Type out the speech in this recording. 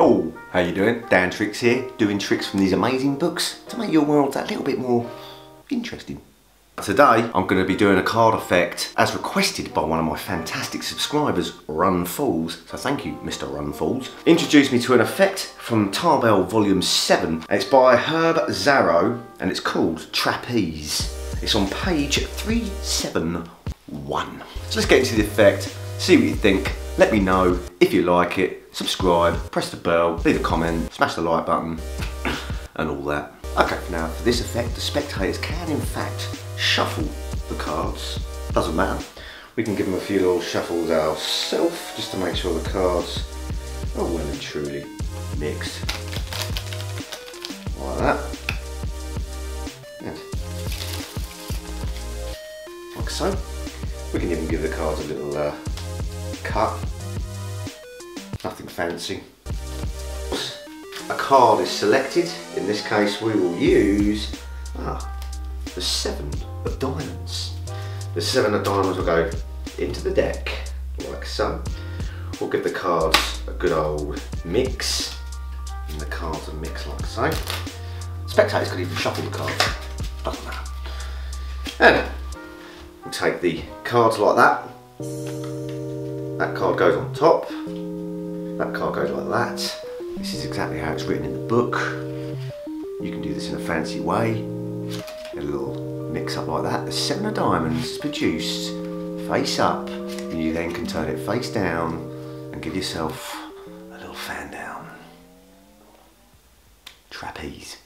Oh, how you doing? Dan Trix here, doing tricks from these amazing books to make your world a little bit more interesting. Today, I'm going to be doing a card effect as requested by one of my fantastic subscribers, Run Fools. So thank you, Mr. Run Fools. Introduced me to an effect from Tarbell Volume 7. It's by Herb Zarrow and it's called Trapeze. It's on page 371. So let's get into the effect, see what you think. Let me know if you like it, subscribe, press the bell, leave a comment, smash the like button, and all that. Okay, now for this effect, the spectators can in fact shuffle the cards. Doesn't matter. We can give them a few little shuffles ourselves, just to make sure the cards are well and truly mixed. Like that. Like so. We can even give the cards a little uh, cut. Nothing fancy. A card is selected. In this case, we will use ah, the seven of diamonds. The seven of diamonds will go into the deck, like so. We'll give the cards a good old mix. And the cards are mixed like so. Spectators could even shuffle the cards. Doesn't matter. And we'll take the cards like that. That card goes on top. That card goes like that. This is exactly how it's written in the book. You can do this in a fancy way. Get a little mix up like that. The seven of diamonds is produced face up. And you then can turn it face down and give yourself a little fan down. Trapeze.